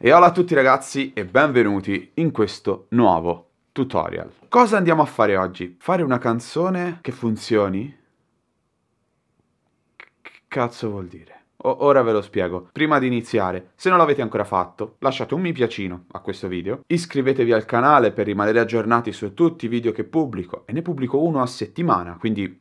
E hola a tutti ragazzi e benvenuti in questo nuovo tutorial. Cosa andiamo a fare oggi? Fare una canzone che funzioni? Che cazzo vuol dire? O- ora ve lo spiego. Prima di iniziare, se non l'avete ancora fatto, lasciate un mi piacino a questo video, iscrivetevi al canale per rimanere aggiornati su tutti i video che pubblico e ne pubblico uno a settimana, quindi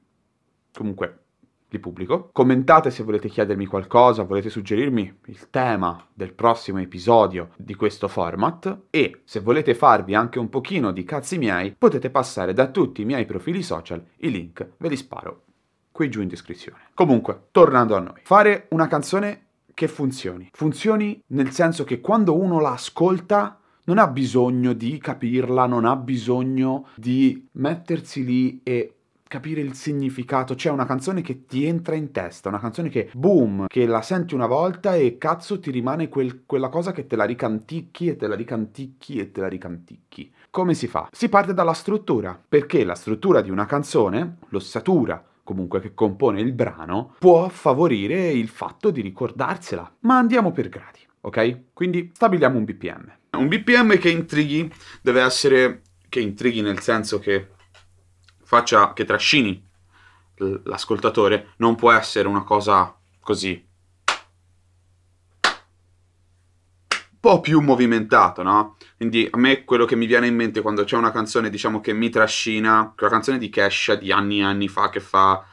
comunque li pubblico. Commentate se volete chiedermi qualcosa, volete suggerirmi il tema del prossimo episodio di questo format e se volete farvi anche un pochino di cazzi miei, potete passare da tutti i miei profili social, i link ve li sparo qui giù in descrizione. Comunque, tornando a noi, fare una canzone che funzioni. Funzioni nel senso che quando uno la ascolta non ha bisogno di capirla, non ha bisogno di mettersi lì e capire il significato. C'è una canzone che ti entra in testa, una canzone che boom, che la senti una volta e cazzo ti rimane quel, quella cosa che te la ricanticchi e te la ricanticchi e te la ricanticchi. Come si fa? Si parte dalla struttura, perché la struttura di una canzone, l'ossatura comunque che compone il brano, può favorire il fatto di ricordarsela. Ma andiamo per gradi, ok? Quindi stabiliamo un BPM. Un BPM che intrighi deve essere che intrighi nel senso che faccia che trascini l'ascoltatore, non può essere una cosa così un po' più movimentato, no? Quindi a me quello che mi viene in mente quando c'è una canzone, diciamo, che mi trascina, quella canzone di Kesha di anni e anni fa che fa...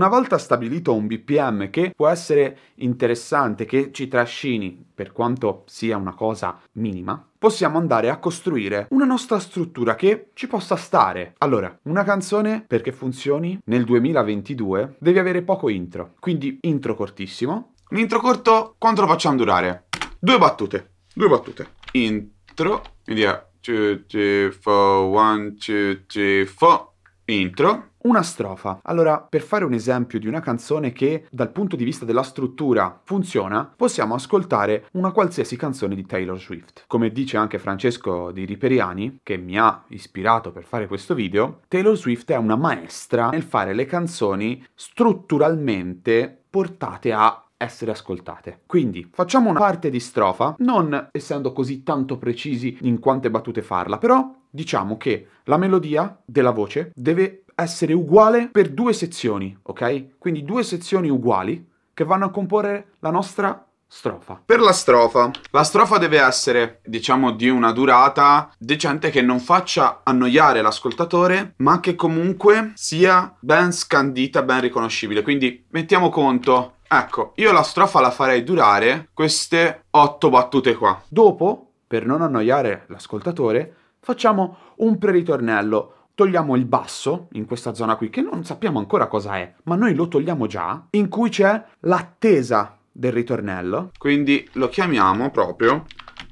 Una volta stabilito un BPM che può essere interessante, che ci trascini, per quanto sia una cosa minima, possiamo andare a costruire una nostra struttura che ci possa stare. Allora, una canzone perché funzioni nel 2022 deve avere poco intro, quindi intro cortissimo. Un intro corto quanto lo facciamo durare? Due battute, due battute. Intro, è 2, 3, 4, 1, 2, 3, 4 intro. Una strofa. Allora, per fare un esempio di una canzone che dal punto di vista della struttura funziona, possiamo ascoltare una qualsiasi canzone di Taylor Swift. Come dice anche Francesco di Riperiani, che mi ha ispirato per fare questo video, Taylor Swift è una maestra nel fare le canzoni strutturalmente portate a essere ascoltate. Quindi facciamo una parte di strofa, non essendo così tanto precisi in quante battute farla, però diciamo che la melodia della voce deve essere uguale per due sezioni, ok? Quindi due sezioni uguali che vanno a comporre la nostra strofa. Per la strofa, la strofa deve essere, diciamo, di una durata decente che non faccia annoiare l'ascoltatore, ma che comunque sia ben scandita, ben riconoscibile. Quindi mettiamo conto Ecco, io la strofa la farei durare queste otto battute qua. Dopo, per non annoiare l'ascoltatore, facciamo un pre-ritornello. Togliamo il basso in questa zona qui, che non sappiamo ancora cosa è, ma noi lo togliamo già, in cui c'è l'attesa del ritornello. Quindi lo chiamiamo proprio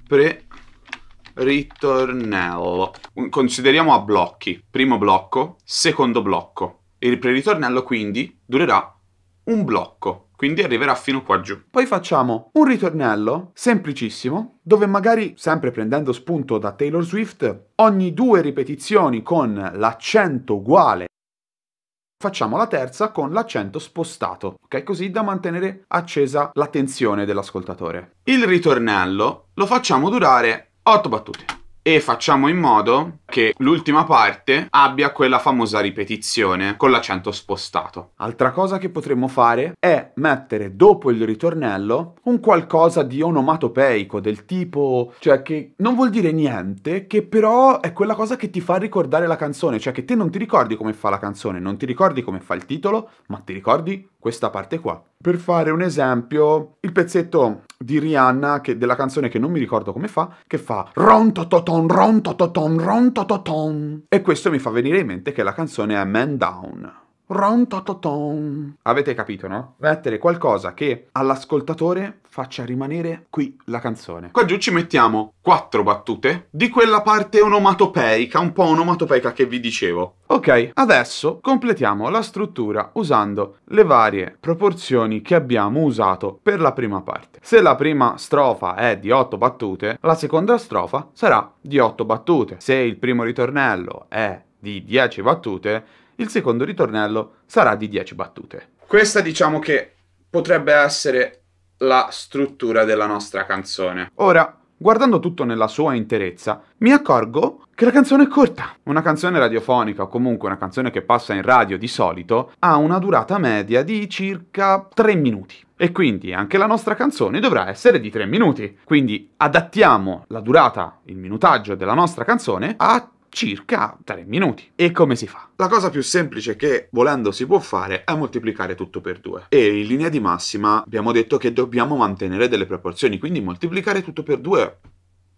pre-ritornello. Consideriamo a blocchi. Primo blocco, secondo blocco. Il pre-ritornello quindi durerà un blocco quindi arriverà fino qua giù. Poi facciamo un ritornello semplicissimo, dove magari, sempre prendendo spunto da Taylor Swift, ogni due ripetizioni con l'accento uguale facciamo la terza con l'accento spostato, ok? Così da mantenere accesa l'attenzione dell'ascoltatore. Il ritornello lo facciamo durare 8 battute e facciamo in modo che l'ultima parte abbia quella famosa ripetizione con l'accento spostato. Altra cosa che potremmo fare è mettere dopo il ritornello un qualcosa di onomatopeico del tipo, cioè che non vuol dire niente, che però è quella cosa che ti fa ricordare la canzone, cioè che te non ti ricordi come fa la canzone, non ti ricordi come fa il titolo, ma ti ricordi questa parte qua. Per fare un esempio, il pezzetto di Rihanna che, della canzone che non mi ricordo come fa, che fa ron tototon ron tototon ron tototon e questo mi fa venire in mente che la canzone è Man Down. Avete capito, no? Mettere qualcosa che all'ascoltatore faccia rimanere qui la canzone. Qua giù ci mettiamo quattro battute di quella parte onomatopeica, un po' onomatopeica che vi dicevo. Ok, adesso completiamo la struttura usando le varie proporzioni che abbiamo usato per la prima parte. Se la prima strofa è di 8 battute, la seconda strofa sarà di 8 battute. Se il primo ritornello è di 10 battute, il secondo ritornello sarà di 10 battute. Questa diciamo che potrebbe essere la struttura della nostra canzone. Ora, guardando tutto nella sua interezza, mi accorgo che la canzone è corta. Una canzone radiofonica o comunque una canzone che passa in radio di solito ha una durata media di circa 3 minuti. E quindi anche la nostra canzone dovrà essere di 3 minuti. Quindi adattiamo la durata, il minutaggio della nostra canzone a circa 3 minuti. E come si fa? La cosa più semplice che volendo si può fare è moltiplicare tutto per 2. E in linea di massima abbiamo detto che dobbiamo mantenere delle proporzioni, quindi moltiplicare tutto per 2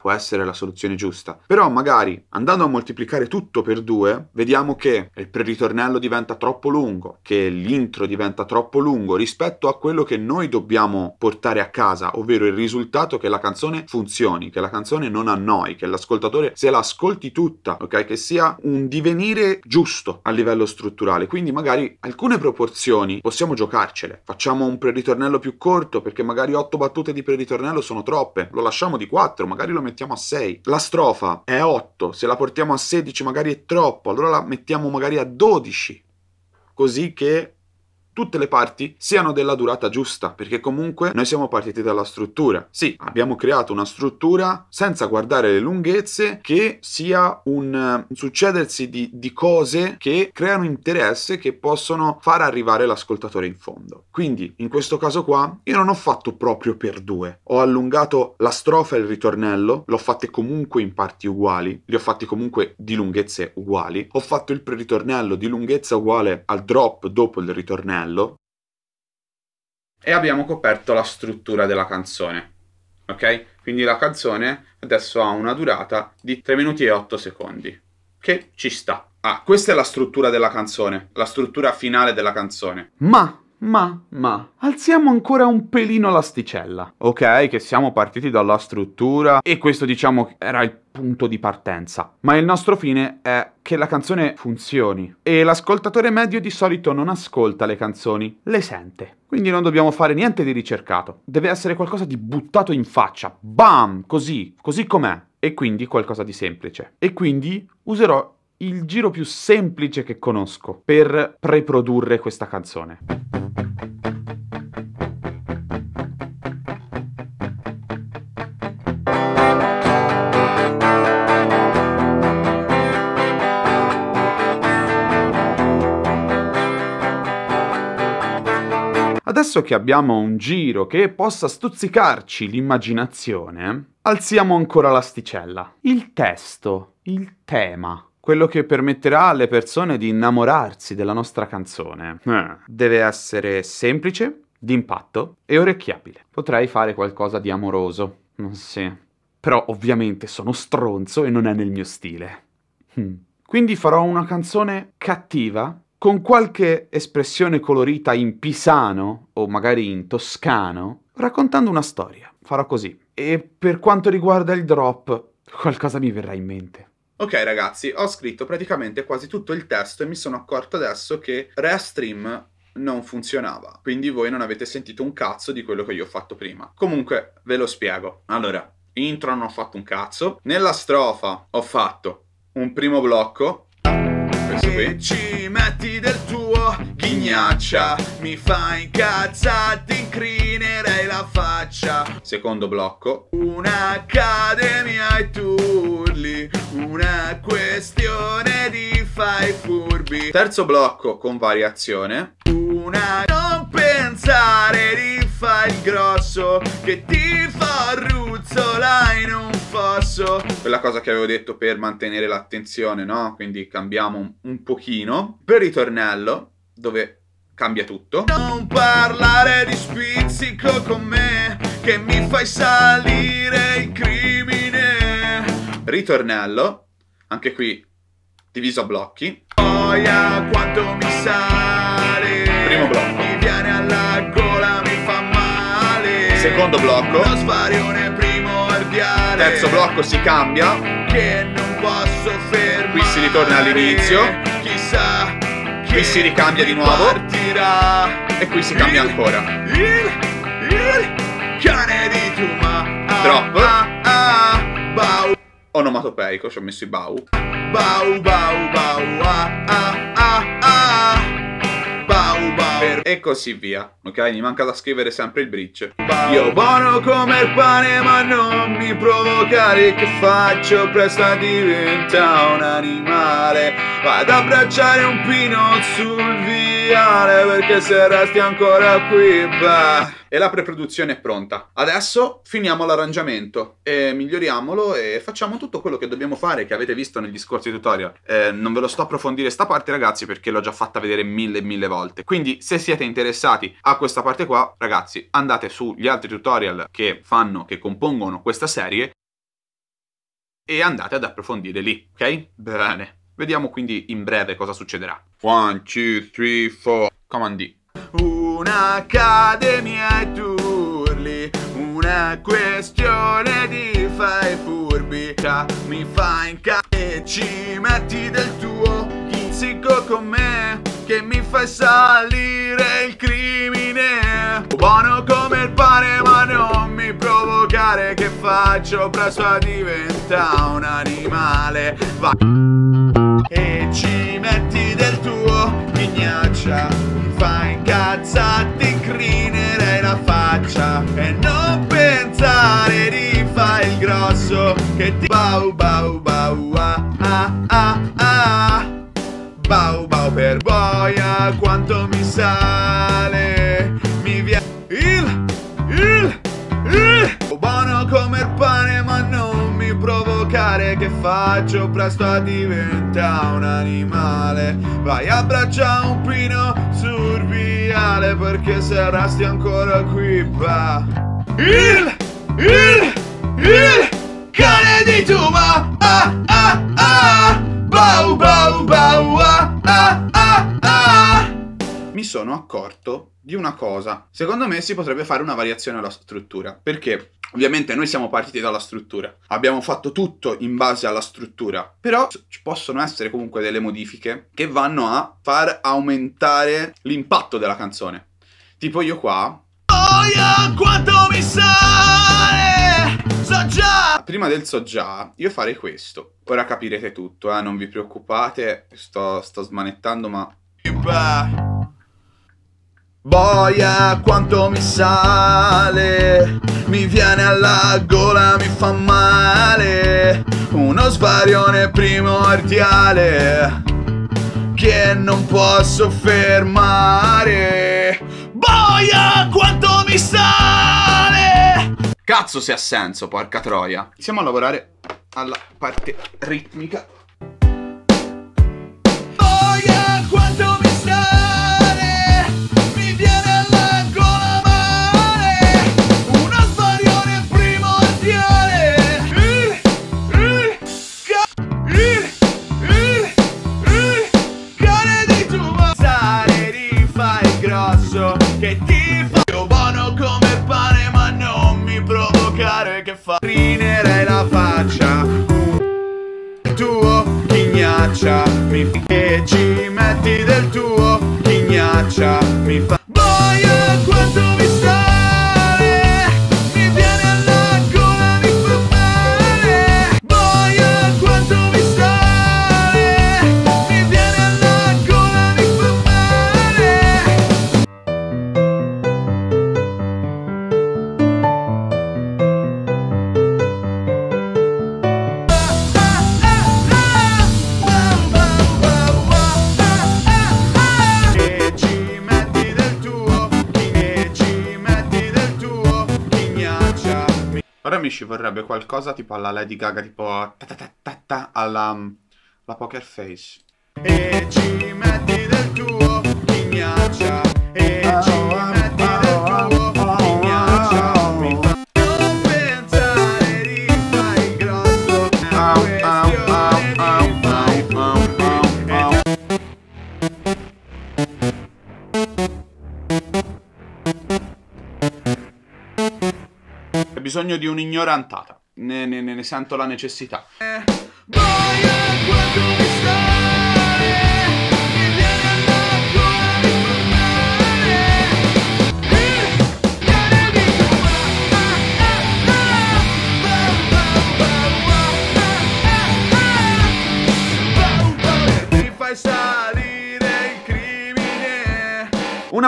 può essere la soluzione giusta. Però magari andando a moltiplicare tutto per due, vediamo che il preritornello diventa troppo lungo, che l'intro diventa troppo lungo rispetto a quello che noi dobbiamo portare a casa, ovvero il risultato che la canzone funzioni, che la canzone non annoi, che l'ascoltatore se la ascolti tutta, ok? Che sia un divenire giusto a livello strutturale. Quindi magari alcune proporzioni possiamo giocarcele. Facciamo un preritornello più corto perché magari 8 battute di preritornello sono troppe, lo lasciamo di 4, magari lo mettiamo mettiamo a 6. La strofa è 8, se la portiamo a 16 magari è troppo, allora la mettiamo magari a 12. Così che tutte le parti siano della durata giusta, perché comunque noi siamo partiti dalla struttura. Sì, abbiamo creato una struttura senza guardare le lunghezze che sia un succedersi di, di cose che creano interesse che possono far arrivare l'ascoltatore in fondo. Quindi, in questo caso qua, io non ho fatto proprio per due. Ho allungato la strofa e il ritornello, l'ho fatte comunque in parti uguali, li ho fatti comunque di lunghezze uguali. Ho fatto il pre-ritornello di lunghezza uguale al drop dopo il ritornello ritornello e abbiamo coperto la struttura della canzone. Ok? Quindi la canzone adesso ha una durata di 3 minuti e 8 secondi, che ci sta. Ah, questa è la struttura della canzone, la struttura finale della canzone. Ma ma, ma, alziamo ancora un pelino l'asticella. Ok, che siamo partiti dalla struttura e questo diciamo era il punto di partenza. Ma il nostro fine è che la canzone funzioni. E l'ascoltatore medio di solito non ascolta le canzoni, le sente. Quindi non dobbiamo fare niente di ricercato. Deve essere qualcosa di buttato in faccia. Bam! Così, così com'è. E quindi qualcosa di semplice. E quindi userò il giro più semplice che conosco per preprodurre questa canzone. Adesso che abbiamo un giro che possa stuzzicarci l'immaginazione, alziamo ancora l'asticella. Il testo, il tema, quello che permetterà alle persone di innamorarsi della nostra canzone, eh, deve essere semplice, d'impatto e orecchiabile. Potrei fare qualcosa di amoroso, sì. Però ovviamente sono stronzo e non è nel mio stile. Hm. Quindi farò una canzone cattiva con qualche espressione colorita in pisano o magari in toscano, raccontando una storia. Farò così. E per quanto riguarda il drop, qualcosa mi verrà in mente. Ok ragazzi, ho scritto praticamente quasi tutto il testo e mi sono accorto adesso che Restream non funzionava, quindi voi non avete sentito un cazzo di quello che io ho fatto prima. Comunque, ve lo spiego. Allora, intro non ho fatto un cazzo, nella strofa ho fatto un primo blocco questo qui. Ci metti del tuo ghignaccia, mi fai incazzati, incrinerei la faccia. Secondo blocco. Un'accademia e turli, una questione di fai furbi. Terzo blocco con variazione. Una non pensare di fai il grosso che ti fa ruzzola in un fosso. Quella cosa che avevo detto per mantenere l'attenzione, no? Quindi cambiamo un pochino. Per ritornello, dove cambia tutto. Non parlare di spizzico con me, che mi fai salire il crimine. Ritornello, anche qui diviso a blocchi. Oia, quanto mi sale. Primo blocco. Mi viene alla gola, mi fa male. Secondo blocco. Lo svarione primordiale. Terzo blocco si cambia. Che non posso fermare. Qui si ritorna all'inizio. Chissà. Qui si ricambia di nuovo. Partirà. E qui si cambia ancora. Il, il cane di Tuma. Drop. Ah, ah, bau. Onomatopeico, ci ho messo i bau. Bau bau bau ah ah ah ah Bau bau. E così via, ok? Mi manca da scrivere sempre il bridge. Io buono come il pane ma non mi provocare. Che faccio presto a diventare un animale? Vado a abbracciare un pino sul viale Perché se resti ancora qui, bah e la preproduzione è pronta. Adesso finiamo l'arrangiamento e miglioriamolo e facciamo tutto quello che dobbiamo fare che avete visto negli scorsi tutorial. Eh, non ve lo sto a approfondire sta parte ragazzi perché l'ho già fatta vedere mille e mille volte. Quindi se siete interessati a questa parte qua ragazzi andate sugli altri tutorial che fanno, che compongono questa serie e andate ad approfondire lì, ok? Bene. Vediamo quindi in breve cosa succederà. 1, 2, 3, 4, comandi un'accademia e tu urli Una questione di fai furbi. Mi fai inca e ci metti del tuo Insico con me Che mi fai salire il crimine faccio presto a diventare un animale. Vai E ci metti del tuo Mignaccia fai incazzati crinerei la faccia. E non pensare di fare il grosso che ti bau bau bau ah ah ah ah. Bau bau per boia quanto mi sale come il pane ma non mi provocare. Che faccio? Presto a diventare un animale. Vai abbraccia un pino sul viale perché se resti ancora qui va. Il il il cane di tuba. Ah ah ah. Bau bau bau. Ah ah ah ah. Mi sono accorto di una cosa. Secondo me si potrebbe fare una variazione alla struttura. Perché ovviamente noi siamo partiti dalla struttura. Abbiamo fatto tutto in base alla struttura. Però ci possono essere comunque delle modifiche che vanno a far aumentare l'impatto della canzone. Tipo io qua. Oh quanto mi sale! So già! Prima del so già, io farei questo. Ora capirete tutto, eh, non vi preoccupate. Sto, sto smanettando, ma... Boia quanto mi sale, mi viene alla gola, mi fa male, uno svarione primordiale che non posso fermare. Boia quanto mi sale! Cazzo se ha senso, porca troia. Iniziamo a lavorare alla parte ritmica. Boia quanto mi sale! Rinerei la faccia. Tuo chignaccia mi fa. E ci metti del tuo chignaccia mi fa ci vorrebbe qualcosa tipo alla Lady Gaga, tipo ta ta ta ta, ta alla la Poker Face. E ci metti del tuo, ignacia, e oh, ci bisogno di un'ignorantata. Ne, ne, ne, sento la necessità. Eh,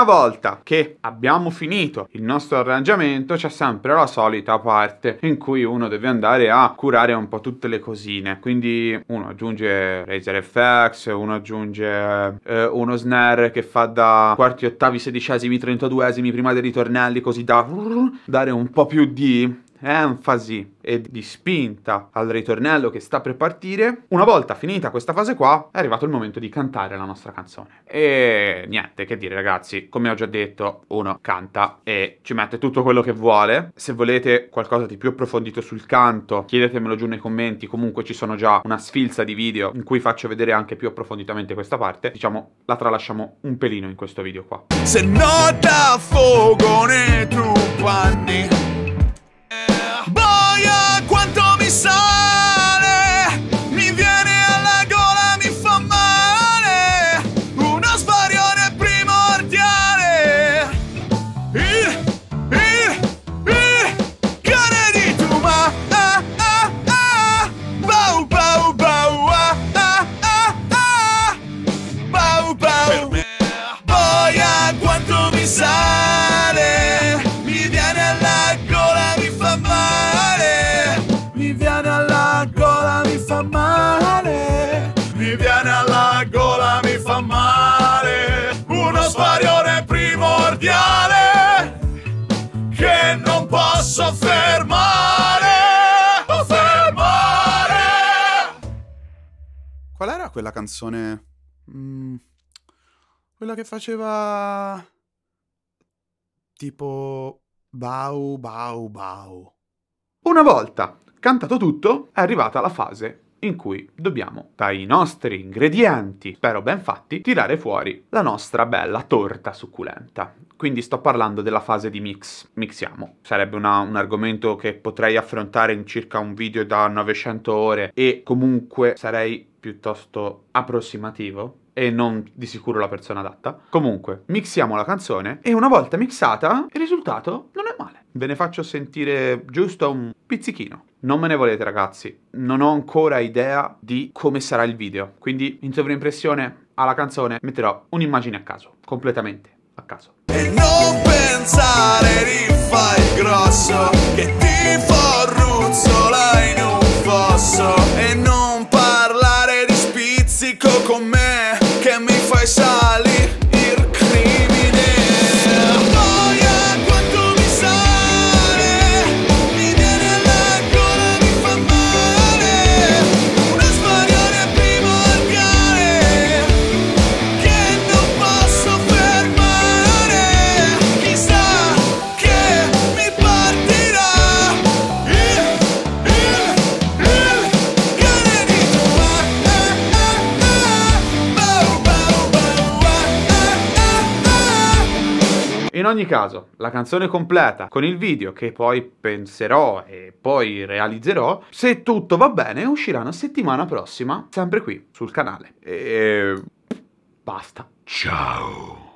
Una volta che abbiamo finito il nostro arrangiamento, c'è sempre la solita parte in cui uno deve andare a curare un po' tutte le cosine. Quindi uno aggiunge Razer FX, uno aggiunge eh, uno snare che fa da quarti, ottavi, sedicesimi, trentaduesimi prima dei ritornelli, così da dare un po' più di enfasi e di spinta al ritornello che sta per partire, una volta finita questa fase qua, è arrivato il momento di cantare la nostra canzone. E niente, che dire ragazzi, come ho già detto, uno canta e ci mette tutto quello che vuole. Se volete qualcosa di più approfondito sul canto, chiedetemelo giù nei commenti, comunque ci sono già una sfilza di video in cui faccio vedere anche più approfonditamente questa parte. Diciamo, la tralasciamo un pelino in questo video qua. Se nota fuoco nei tuoi panni posso fermare, oh, fermare. Qual era quella canzone? Mm, quella che faceva tipo bau bau bau. Una volta cantato tutto, è arrivata la fase in cui dobbiamo, dai nostri ingredienti, spero ben fatti, tirare fuori la nostra bella torta succulenta. Quindi sto parlando della fase di mix. Mixiamo. Sarebbe una, un argomento che potrei affrontare in circa un video da 900 ore e comunque sarei piuttosto approssimativo e non di sicuro la persona adatta. Comunque, mixiamo la canzone e una volta mixata il risultato non è male. Ve ne faccio sentire giusto un pizzichino. Non me ne volete ragazzi, non ho ancora idea di come sarà il video, quindi in sovraimpressione alla canzone metterò un'immagine a caso, completamente a caso. E non pensare di fare grosso, che ti forruzzola in un fosso, e non ogni caso, la canzone completa con il video che poi penserò e poi realizzerò, se tutto va bene, uscirà una settimana prossima, sempre qui sul canale. E basta. Ciao.